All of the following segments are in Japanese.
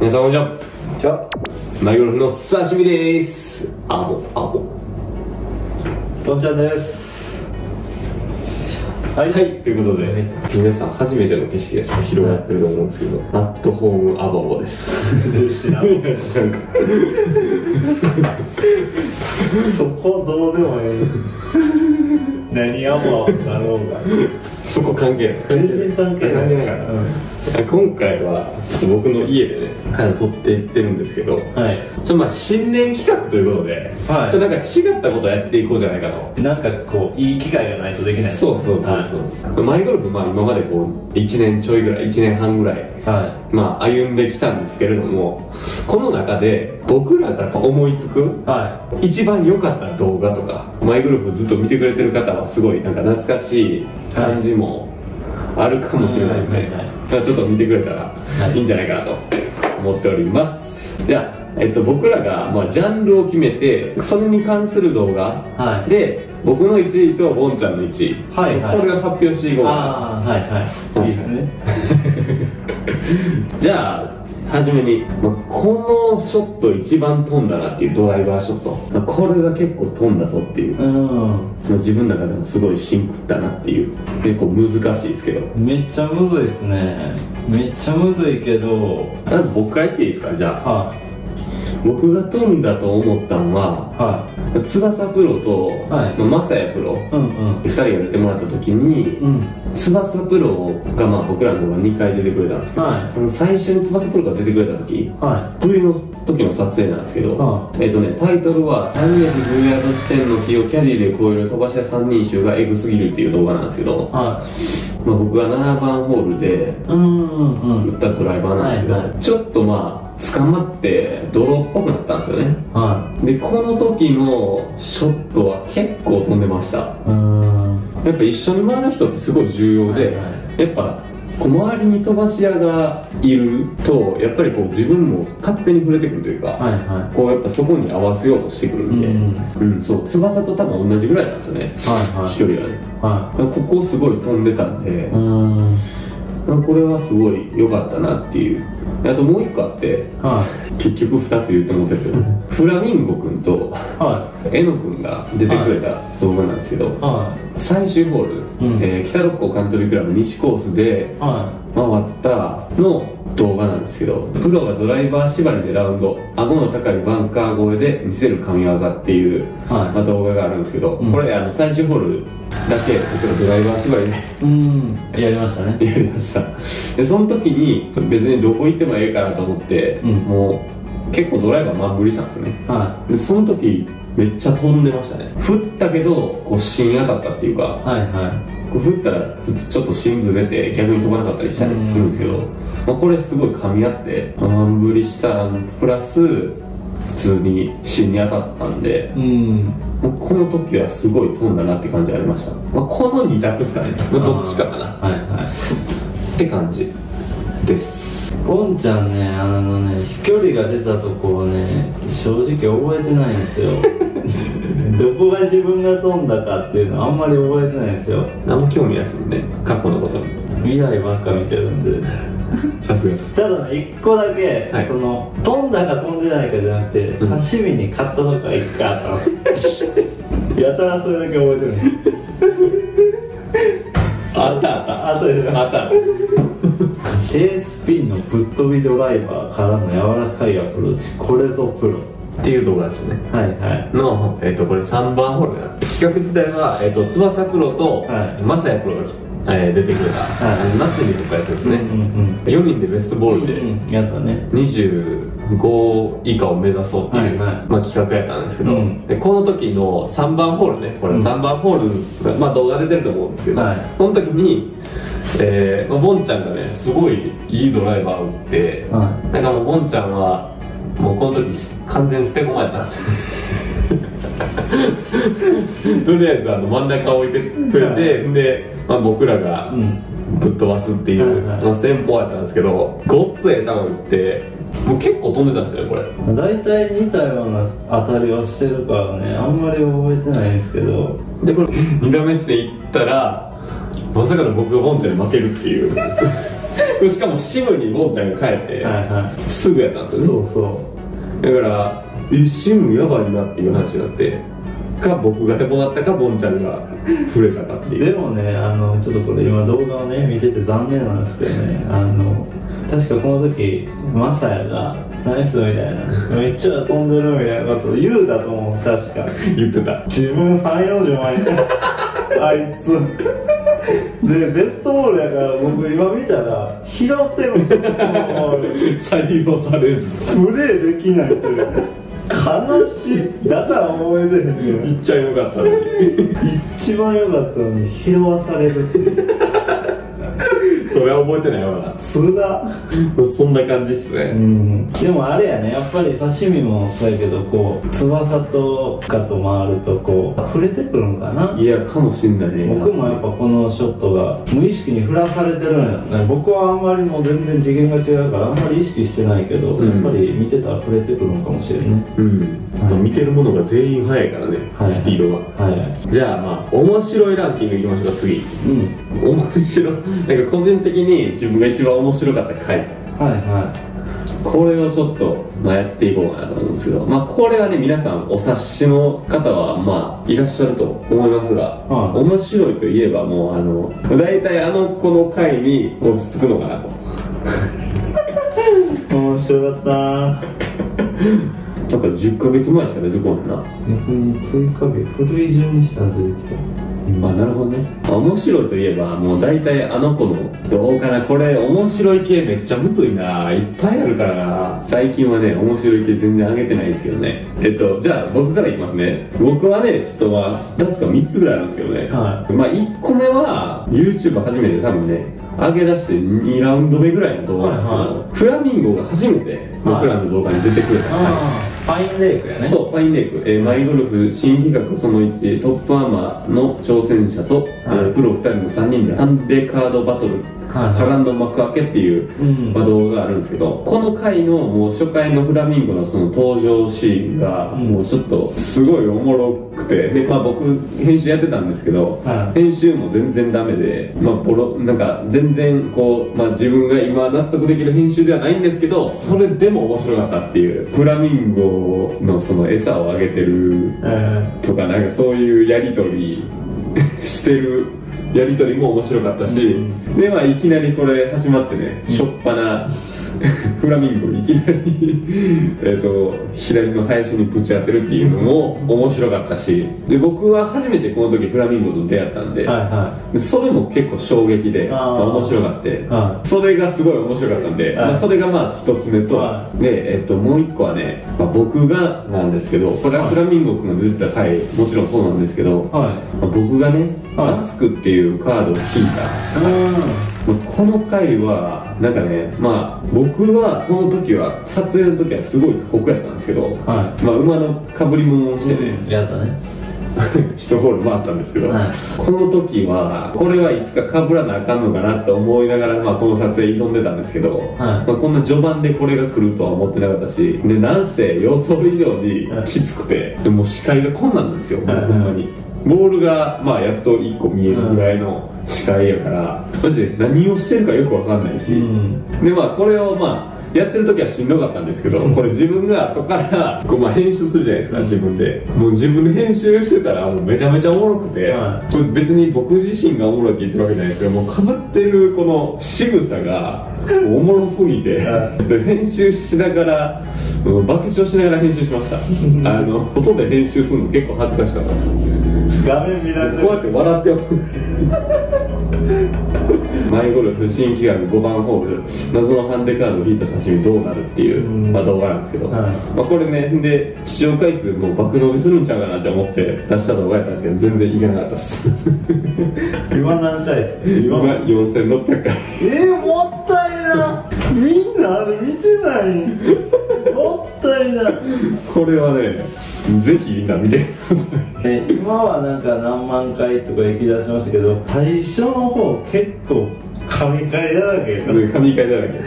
皆さんこんにちは。じゃマイゴルフの刺身です。あぼあぼとんちゃんです。はい、はい、ということで、はい皆さん初めての景色がちょっと広がってると思うんですけど、アットホームアバボです。知らん。知らんか。そこどうでもいい何アバだろうが。そこ関係ない。全然関係ない関係ないから、今回はちょっと僕の家でねあの撮っていってるんですけど、はい。ちょまあ新年企画ということで、はい。ちょなんか違ったことをやっていこうじゃないかと。なんかこういい機会がないとできない。そうそうそうそう、マイゴルフまあ今までこう1年ちょいぐらい1年半ぐらいはまあ歩んできたんですけれどもこの中で僕らが思いつくい。は一番良かった動画とかマイグループずっと見てくれてる方はすごいなんか懐かしい感じもあるかもしれないので、はいちょっと見てくれたらはいいいんじゃないかなと思っております。じゃあ、えっと、僕らがまあジャンルを決めてそれに関する動画。はい。で僕の1位とボンちゃんの1位、はいはい。これを発表していこうかな。ああはいはい。いいですね。じゃあ初めにまあこのショット一番飛んだなっていうドライバーショット。まあこれが結構飛んだぞっていう。うん。まあ自分の中でもすごいシンクったなっていう。結構難しいですけど。めっちゃむずいですね。めっちゃむずいけど。まず僕から言っていいですか？じゃあ。は僕が飛んだと思ったのはい。は翼プロと、はい。まあ、マサヤプロ。いうんうん。2人が出てもらった時にうん。翼プロがまあ僕らの方が2回出てくれたんですけど、はい。その最初に翼プロが出てくれた時は冬の時の撮影なんですけど、はえっとね、タイトルは「310ヤード地点の木をキャリーで越える飛ばし屋三人衆がエグすぎる」っていう動画なんですけど、い。はまあ、僕が7番ホールで打ったドライバーなんですけど、はいはちょっとまあ捕まって泥っぽくなったんですよね。はでこの時のショットは結構飛んでました。いうん。やっぱ一緒に回る人ってすごい重要で、はいはい。やっぱこう周りに飛ばし屋がいるとやっぱりこう自分も勝手に触れてくるというか、はいはこうやっぱそこに合わせようとしてくるんで、うん。うんそう。翼と多分同じぐらいなんですよね。いはいはい。飛距離がね。はここすごい飛んでたんでい、うん。これはすごい良かったなっていうあともう一個あっては結局2つ言ってもってるけどフラミンゴ君とい。はえの君が出てくれた動画なんですけど、い。は最終ホール、うん。えー北六甲カントリークラブ西コースで回ったの動画なんですけどプロがドライバー縛りでラウンド顎の高いバンカー越えで見せる神業っていう、はい。まあ、動画があるんですけど、うん。これあの最終ホールだけ僕らドライバー縛りでいうん。やりましたね。やりました。でその時に別にどこ行ってもええかなと思って、うん。もう結構ドライバー満振りしたんですよね。はでその時めっちゃ飛んでましたね。振ったけどこう芯当たったっていうかいはい。はこう振ったらちょっと芯ずれて逆に飛ばなかったりしたりするんですけど、まあ、これすごい噛み合って満振りしたプラス普通に芯に当たったんでいうん。この時はすごい飛んだなって感じありました、まあ、この2択ですかね、まあ、どっちかかな。はいはい。って感じです。ポンちゃんねあのね飛距離が出たところね正直覚えてないんですよ どこが自分が飛んだかっていうのあんまり覚えてないんですよ。何も興味ないですもんね。過去のことに。未来ばっか見てるんで。さすがです。ただね一個だけ、はい。その飛んだか飛んでないかじゃなくてうん。刺身に買ったとか一回あったんです。やたらそれだけ覚えてるんです。あったあった。あとであった。低スピンのぶっ飛びドライバーからの柔らかいアプローチ。これぞプロっていう動画ですね。はいはい。の、えっとこれ3番ホール。企画自体は、えっと翼プロと、はい。マサヤプロが、えー出てくれた、はい。夏に撮ったやつですね、うんうん4人でベストボールで、うんやったね。25以下を目指そうっていう、はいはい。まあ、企画やったんですけど、うん。でこの時の3番ホールねこれうん3番ホール、まあ、動画出てると思うんですけど、はい。この時に、えーまあボンちゃんがねすごいいいドライバーを打って、はなんかもうボンちゃんはもうこの時完全捨て駒やったんですよ とりあえずあの真ん中置いてくれて、で、まあ、僕らがうん。ぶっ飛ばすっていう、まあ、戦法やったんですけどごっつええ球打ってもう結構飛んでたんですよねこれ。大体似たような当たりはしてるからねあんまり覚えてないんですけど。でこれ2打目していったらまさかの僕がボンちゃんに負けるっていう。これしかも支部にボンちゃんが帰って、はいはすぐやったんですよいね。そうそだから一瞬やばいなっていう話になってか僕がヘボだったかボンちゃんが触れたかってういう。でもねあのちょっとこれ今動画をね見てて残念なんですけどねあの確かこの時マサヤが「ナイス」みたいな「めっちゃ飛んでる」みたいなことを言うだと思う確か。言ってた。自分3 4 0万円あいつでベストボールやから僕今見たら拾ってるんですよ採用されず。プレーできないという。悲しい。だから覚えてへんねん言っちゃよかったのに。一番良かったのに拾わされるっていうそれは覚えてないわつらそんな感じっすうねん。でもあれやねやっぱり刺身もそうやけどこう翼とかと回るとこう触れてくるんかな？いやかもしんないね。僕もやっぱこのショットが無意識に振らされてるんやね。僕はあんまりもう全然次元が違うからあんまり意識してないけど、うん。やっぱり見てたら触れてくるのかもしれんね。うん、見てるものが全員速いからね、はい。スピードが。はい。じゃあまあ面白いランキングいきましょうか次。うん。面白い。なんか個人的に自分が一番面白かった回。はいはこれをちょっと、まあ、やっていこうかなと思うんですけど、まあ、これはね皆さんお察しの方はまあいらっしゃると思いますが、はい。面白いといえばもうあの大体あの子の回に落ち着くのかなと。い面白かった。ななんか10ヶ月前しか出てこな。いな逆に追加日古い順にしたら出てきたあなるほどね。あ面白いといえばもう大体あの子のどうかなこれ面白い系めっちゃむずいな。いっぱいあるからな。最近はね面白い系全然上げてないんですけどね。えっとじゃあ僕からいきますね。僕はねちょっとまあ2つか3つぐらいあるんですけどね、はまあ1個目は YouTube 初めて多分ね上げ出して2ラウンド目ぐらいの動画なんですけど、はいはフラミンゴが初めて僕らの動画に出てくれた、ああファインレイクやね。そう、ファインレイク、えーマイゴルフ新企画その1、トップアーマーの挑戦者と、えープロ2人の3人でハンデカードバトル、はい波乱の幕開けっていう、うん。まあ、動画があるんですけど、この回のもう初回のフラミンゴのその登場シーンが、うん。もうちょっとすごいおもろくて、で、まあ僕編集やってたんですけど、はい。編集も全然ダメで、まあボロ、なんか全然こう、まあ自分が今納得できる編集ではないんですけど、それでも面白かったっていう、フラミンゴのその餌をあげてるえとか、なんかそういうやりとりしてるやりとりも面白かったし、うん。で、まあいきなりこれ始まってね、しょっぱな、フラミンゴいきなりえっと左の林にぶち当てるっていうのも面白かったしで僕は初めてこの時フラミンゴと出会ったんで,、ーはいはでそれも結構衝撃でまあ面白かって、はそれがすごい面白かったんで、まあ、それがまず一つ目と、はで、えっと、もう一個はね、まあ、僕がなんですけどこれはフラミンゴ君が出てた回もちろんそうなんですけど、まあ僕がね、はい。マスクっていうカードを引いたこの回はなんかねまあ僕はこの時は撮影の時はすごい過酷やったんですけど、はまあ、馬のかぶり物をしてね、やったね。一ホール回ったんですけど、はい。この時はこれはいつかかぶらなあかんのかなと思いながら、まあ、この撮影挑んでたんですけど、まあ、こんな序盤でこれが来るとは思ってなかったしでなんせ予想以上にきつくてでもう視界が困難なんですよ、はい。ほんまに。ボールが、まあ、やっと1個見えるぐらいの視界やからマジで何をしてるかよくわかんないし、うん。でまあこれをまあやってる時はしんどかったんですけど これ自分が後からこうまあ編集するじゃないですか自分で。もう自分で編集してたらもうめちゃめちゃおもろくて、別に僕自身がおもろいって言ってるわけじゃないですけどもうかぶってるこの仕草がおもろすぎてで編集しながらうん爆笑しながら編集しました。あの外で編集するの結構恥ずかしかったです画面見られてこうやって笑っておく。マイゴルフ新企画5番ホール。謎のハンデカードを引いた刺身どうなるっていう、うん。まあ、動画なんですけど、はい。まあ、これねで視聴回数もう爆伸びするんちゃうかなって思って出した動画やったんですけど全然いけなかったです。今何回ですか今今4600回。えー、もったみんなあれ見てない。もったいなこれはねぜひみんな見てください。え今はなんか何万回とか行き出しましたけど最初の方結構神回だらけよ神回だらけ。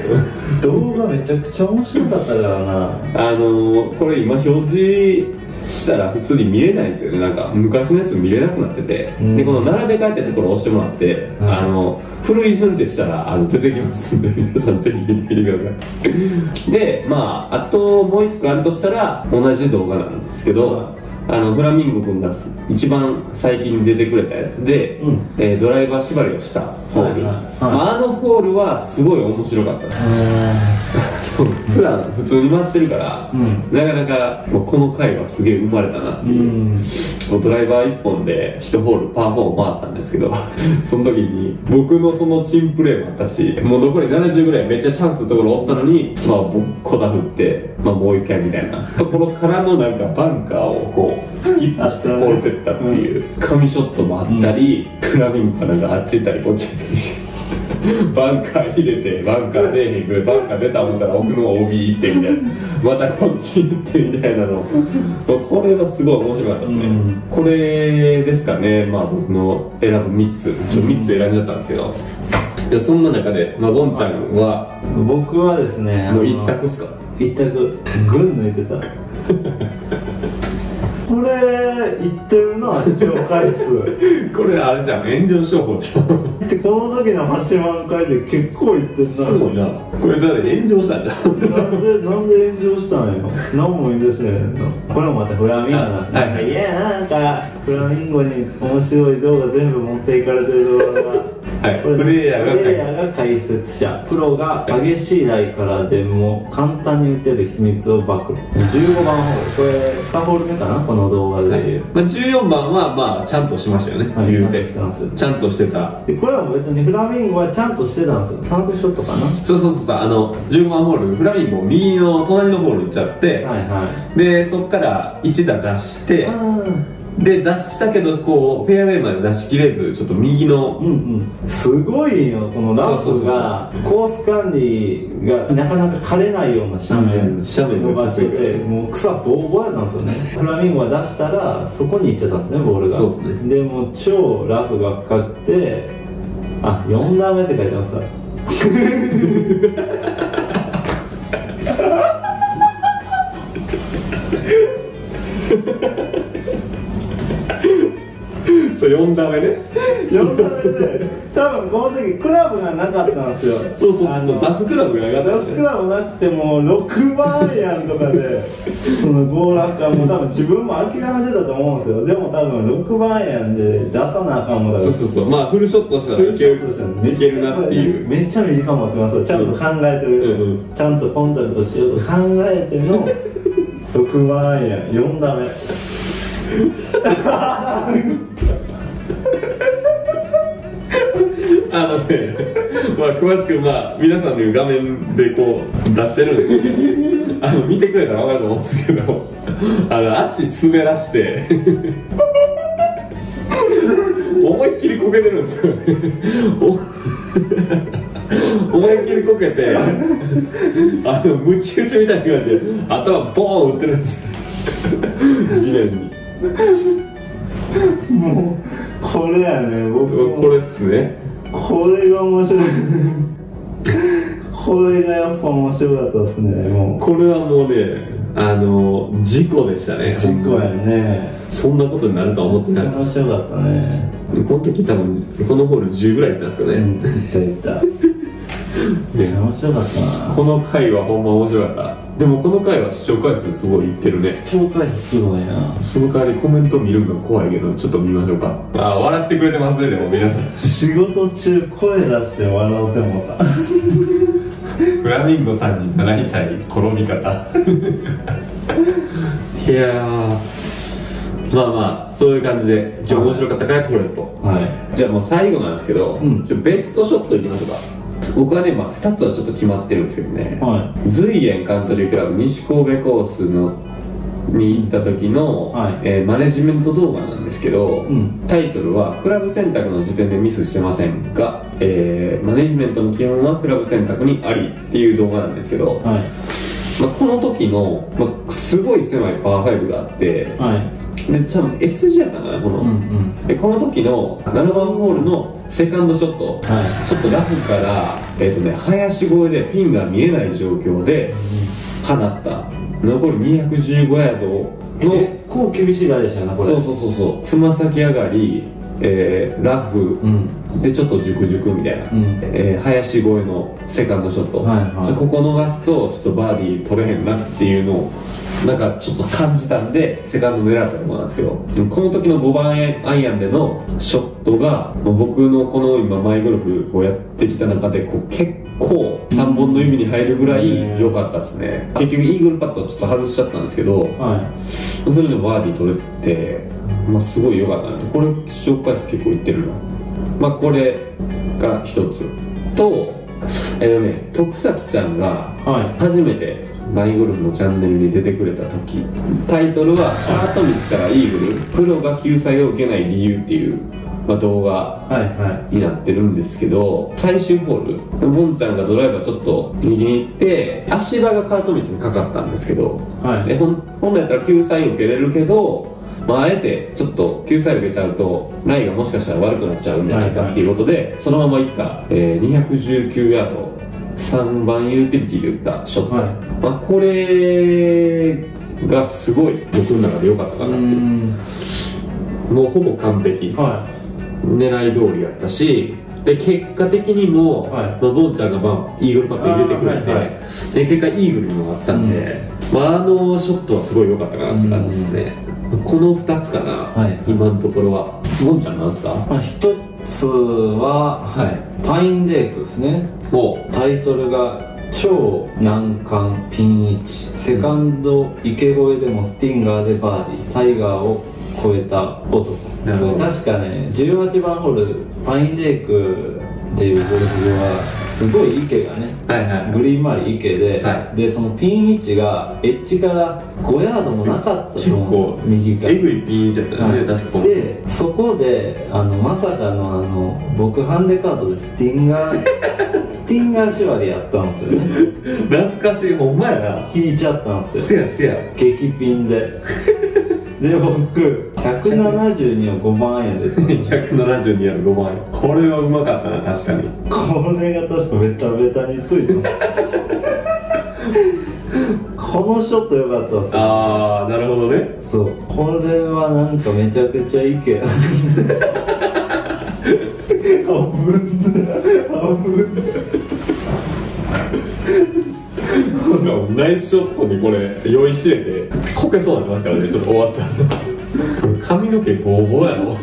動画めちゃくちゃ面白かったからな。あのー、これ今表示したら普通に見れないんですよね。なんか昔のやつ見れなくなってて、うん。でこの並べ替えってところを押してもらって、うん。あの古い順ってしたらあの出てきますんで 皆さんぜひ見てみてください。でまああともう一個あるとしたら同じ動画なんですけど、あのフラミンゴ君が一番最近出てくれたやつで、うん。えードライバー縛りをしたホール、はいはいはい。まあ、あのホールはすごい面白かったです普段普通に回ってるから、うん。なかなかもうこの回はすげえ生まれたなってういう、うドライバー1本で1ホールパー4回ったんですけど その時に僕のそのチンプレーもあったしもう残り70ぐらいめっちゃチャンスのところおったのにまあ僕こだ振って、まあ、もう一回みたいな。ところからのなんかバンカーをこうスキップしてホールてったっていう神ショットもあったり、フラミンゴがなんかあっち行ったりこっち行ったりして。バンカー入れてバンカー出えへんくバンカー出た思ったら奥の OB 行ってみたいな。またこっち行ってみたいなの。これはすごい面白かったですね、うん。これですかね。まあ僕の選ぶ3つ。ちょ3つ選んじゃったんですけどでそんな中で、まあ、ゴンちゃんは僕はですねもう一択っすか？一択。群抜いてた。こ れ言ってるのは視聴回数これあれじゃん。炎上商法じゃん。でこの時の8万回で結構言ってんなすごいなこれだって炎上したんじゃん。なんでなんで炎上したんよ何も炎上してないの。これもまたフラミンゴなはいはい。いやなんか。フラミンゴに面白い動画全部持っていかれてる動画が。はい。これプレイヤーがプレイヤーが解説者。プロが激しい台からでも簡単に打てる秘密を暴露。15番ホール。これ2ホール目かな？この動画で。い。う、まあ、14番はまあちゃんとしましたよね、はい言うてちゃんとしてた。でこれは別にフラミンゴはちゃんとしてたんですよサードショットかな？そうそうそうそうあの15番ホールフラミンゴ右の隣のホール行っちゃって、はいはでそこから1打出してで出したけどこうフェアウェイまで出しきれずちょっと右のうんうん。すごいよこのラフがコース管理がなかなか枯れないような斜面。うん斜面の場所でもう草ボーボーやったんですよね。フラミンゴが出したらそこに行っちゃったんですねボールが。そうですね。でもう超ラフが深くてあ4段目って書いてますわ そう4打目ね。4段目で多分この時クラブがなかったんですよ。そうそうあのそう出すクラブがなかったダスクんですねラブなくても6万円とかでその暴落感も多分自分も諦めてたと思うんですよ。でも多分6万円で出さなあかんもんだから。そうそうそう。まあフルショットしたらいけるいけるなっていう。めっちゃ短く持ってますよちゃんと考えてる、うんうちゃんとコンタクトしようと考えての6万円4打目 あのね、まあ、詳しく、まあ、皆さんの画面でこう出してるんですけど、あの見てくれたら分かると思うんですけど、あの足滑らして、思いっきりこけてるんですよね。お思いっきりこけて、あの、ムチ打ちみたいな感じで、頭ボーン打ってるんですよ。地面に。もうこれやね僕もこれっすね。これが面白いこれがやっぱ面白かったですねもうこれはもうね、あの、事故でしたね。事故やねそんなことになるとは思ってなかっ面白かったねた。この時多分、このホール10ぐらいだったんですよね。うん絶対 面白かったなこの回はほんま面白かった。でもこの回は視聴回数すごいいってるね。紹介すごいなその代わりコメント見るのが怖いけど、ちょっと見ましょうか。あ、笑ってくれてますね、でも皆さん。仕事中声出して笑うてもうた フラミンゴさんに習いたい転び方。いやー、まあまあ、そういう感じで、面白かったからこれと。はいじゃあもう最後なんですけど、うんちょベストショットいきましょうか僕はね、まあ、2つはちょっと決まってるんですけどね、は随園カントリークラブ西神戸コースのに行った時の、はい。えーマネジメント動画なんですけど、うん。タイトルは「クラブ選択の時点でミスしてませんが、えーマネジメントの基本はクラブ選択にあり」っていう動画なんですけど、いはい。まあ、この時の、まあ、すごい狭いパー5があってはい。で多分 S 字やったかなこの、うんうん。でこの時の7番ホールのセカンドショット、はちょっとラフから、えっとね、林越えでピンが見えない状況で放った。残り215ヤードいの結構厳しいライでしたよねこれ。そうそうそうそう。つま先上がり、えーラフうん。でちょっと熟熟みたいな、うん。えー林越えのセカンドショット、はいはい。ここ逃すとちょっとバーディー取れへんなっていうのをなんかちょっと感じたんでセカンド狙ったところなんですけど。この時の5番アイアンでのショットがまあ僕のこの今マイゴルフをやってきた中でこう結構3本の指に入るぐらい良かったですね。結局イーグルパットをちょっと外しちゃったんですけどはい。それでもバーディー取れて、まあ、すごい良かったなとこれ紹介数結構いってるな。まあこれが一つとえっとね徳崎ちゃんがはい。初めてマイゴルフのチャンネルに出てくれた時タイトルは「カート道からイーグルプロが救済を受けない理由」っていう、まあ、動画になってるんですけど最終ホールボンちゃんがドライバーちょっと右に行って足場がカート道にかかったんですけどいはい。で本本来やったら救済受けれるけど、まあ、あえてちょっと救済受けちゃうとライがもしかしたら悪くなっちゃうんじゃないかっていうことで、そのままいった、えー219ヤード3番ユーティリティで打ったショット、はい。まあ、これがすごい僕の中で良かったかうなってん。もうほぼ完璧。は狙い通りやったしで結果的にも、はい。まあ、ボンちゃんが、まあ、イーグルパット入れてくれて、あーはいはで結果イーグルにもなったんで、まあ、あのショットはすごい良かったかなって感じですね、この2つかな、はい。今のところは。ボンちゃんなんですか？まあ一つははい。パインレイクですね。お。タイトルが超難関ピン位置。セカンド池越えでもスティンガーでバーディー。タイガーを超えた男確かね18番ホールパインレイクっていうゴルフ場はすごい池がねはいはい。グリーン周り池で、はでそのピン位置がエッジから5ヤードもなかったと思うんですよ。右から。えぐいピンじゃったよね、はい。確かこの。でそこであのまさかのあの僕ハンデカードでスティンガー スティンガー縛りやったんですよね。懐かしいほんまやな。引いちゃったんですよ。せやせや。激ピンでで僕172を5万円で172やる5番これはうまかったな確かに。これが確かベタベタについてます。このショット良かったっすよ。ああなるほどね。そう。これはなんかめちゃくちゃいけ半分半分しかもナイスショットにこれ酔いしれてこけそうになりますからねちょっと終わったら。髪の毛ボーボーやろ。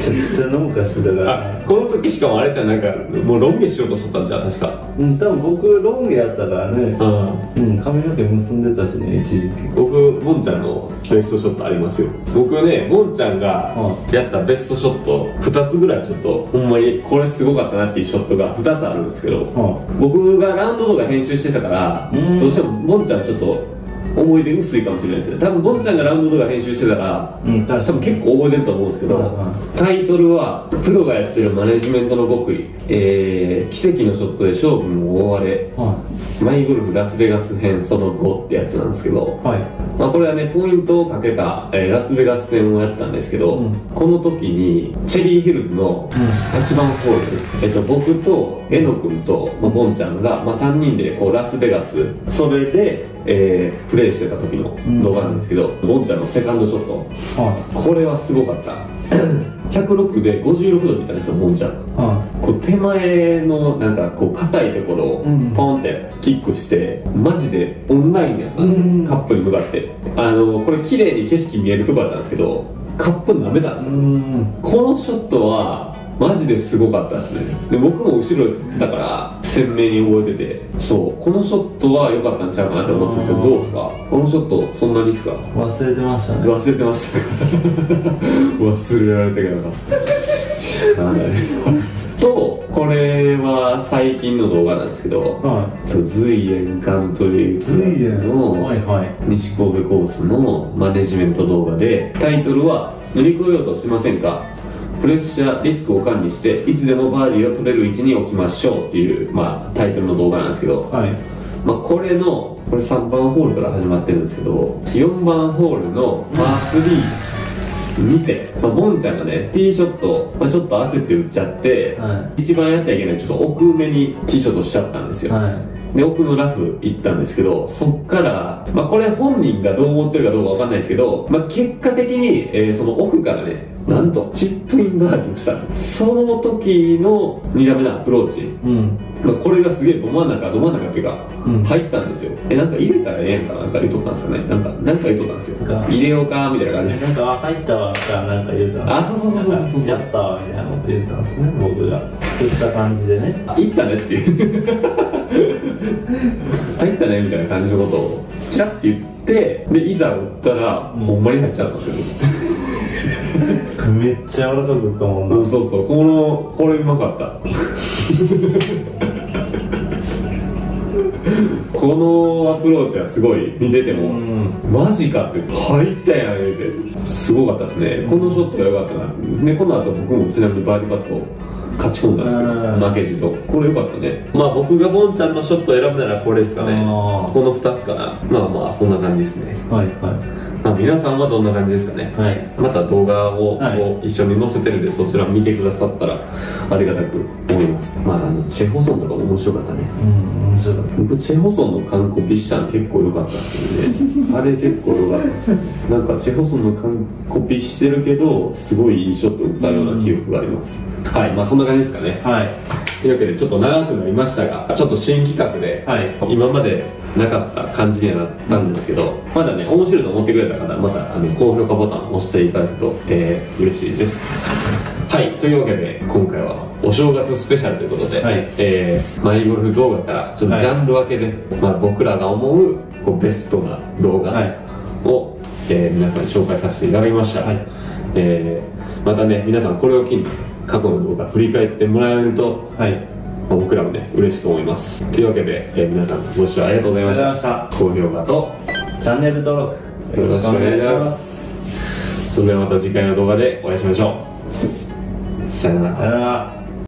ちゃくちゃ農家してたか。らあこの時しかもあれじゃんなんかもうロン毛しようとしとったんじゃん確か。うん多分僕ロン毛やったからねうん。うん髪の毛結んでたしね一時期。僕ボンちゃんのベストショットありますよ。僕ねボンちゃんがうやったベストショット2つぐらいちょっとほんまにこれすごかったなっていうショットが2つあるんですけどは僕がラウンドとか編集してたからうん。どうしてもボンちゃんちょっと思い出薄いかもしれないですね。多分ボンちゃんがラウンドとか編集してたらうん。多分結構覚えてると思うんですけど、うん。うんタイトルはプロがやってるマネジメントの極意、えー、奇跡のショットで勝負も大荒れ。はマイゴルフラスベガス編その後ってやつなんですけどいはい。まあ、これはねポイントをかけた、えーラスベガス戦をやったんですけど、うん。この時にチェリーヒルズの8番ホール、えっと、僕とえのくんと、まあ、ボンちゃんが、まあ、3人でこうラスベガスそれで、えープレイしてた時の動画なんですけど、ボンちゃんのセカンドショット。はこれはすごかった 106で56度でいったんですよボンちゃんこう手前のなんかこう硬いところをうん。ポンってキックして、マジでオンラインやったんですよ、うん。カップに向かって。あのこれ綺麗に景色見えるとこだったんですけどカップ舐めたんですいよ、ん。このショットはマジですごかったですね。で僕も後ろで撮ってたから鮮明に覚えててそうこのショットは良かったんちゃうかなって思ってるけどどうですか？このショットそんなにっすか？忘れてましたね。忘れてました。忘れられたけどな。はい。とこれは最近の動画なんですけどは随園カントリーいクラブの西神戸コースのマネジメント動画でタイトルは「乗り越えようとしませんか?」プレッシャーリスクを管理していつでもバーディーを取れる位置に置きましょうっていう、まあ、タイトルの動画なんですけど、はい。まあ、これのこれ3番ホールから始まってるんですけど4番ホールのパー3見て、まあ、ボンちゃんがね、ティーショット、まあ、ちょっと焦って打っちゃって、は一番やったらいけないちょっと奥目にティーショットしちゃったんですよ。はい。で、奥のラフ行ったんですけど、そっから、まあこれ本人がどう思ってるかどうかわかんないですけど、まあ結果的に、えーその奥からね、なんと、チップインバーディーをした。その時の2打目のアプローチ、うん。まあ、これがすげえど真ん中、ど真ん中っていうか、うん。入ったんですよ。え、なんか入れたらええやんかな？んか言っとったんですよね。なんか、なんか言っとったんですよ。入れようか？みたいな感じで。なんかあ入ったわかなんか言うたあ、そうそうそうそうそう。やったわみたいなこと言ったんですね僕が。言った感じでね。あ行ったねっていう。入ったねみたいな感じのことをチラッて言ってでいざ打ったら、ほんまに入っちゃったんですよ、めっちゃ柔らかく打ったもんな。うん、そうそう。このこれうまかった。このアプローチはすごい見てても、うん。マジかって入ったやん言うて。すごかったですね。このショットが良かったな。でこの後僕もちなみにバーディーパットを勝ち込んだんですうん。よ負けじと。これ良かったね。まあ僕がボンちゃんのショットを選ぶならこれですかね。あこの2つかな。まあまあそんな感じですね、はいはまあ、皆さんはどんな感じですかね？いはい。また動画をはい。こう一緒に載せてるんで、そちら見てくださったらありがたく思います。まああのチェホソンとかも面白かったね。うん面白かっ僕チェホソンの完コピしたん結構良かったですけどねあれ結構良かったです。なんかチェホソンの完コピしてるけどすごいいいショット打ったような記憶があります、はいまあそんな感じですかね。たはい。というわけでちょっと長くなりましたがちょっと新企画で、はい。今までなかった感じにはなったんですけどまだね面白いと思ってくれた方またあの高評価ボタンを押していただくと、えー嬉しいです。はいというわけで今回はお正月スペシャルということで、はい。えーマイゴルフ動画からちょっとジャンル分けで、まあ、僕らが思うこうベストな動画はい。を、えー皆さんに紹介させていただきました、はい。えーまたね皆さんこれを機に過去の動画振り返ってもらえるとはい。まあ僕らもね嬉しく思います。というわけで、えー皆さんご視聴ありがとうございました。高評価とチャンネル登録よろしくお願いします。それではまた次回の動画でお会いしましょう。さよなら